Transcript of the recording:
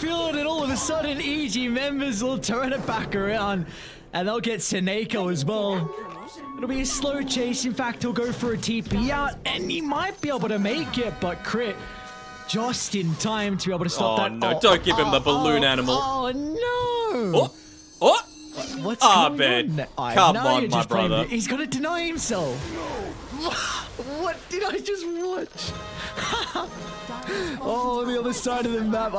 field, and all of a sudden, EG members will turn it back around, and they'll get Seneko as well. It'll be a slow chase. In fact, he'll go for a TP out, and he might be able to make it, but crit just in time to be able to stop Oh, that. no, oh, don't give him the oh, balloon oh, animal. Oh, no. Oh, oh. What's Ah, going Ben. on? I- Come now on, you're my brother. He's gonna deny himself. what did I just watch? oh, on the other side of the map. I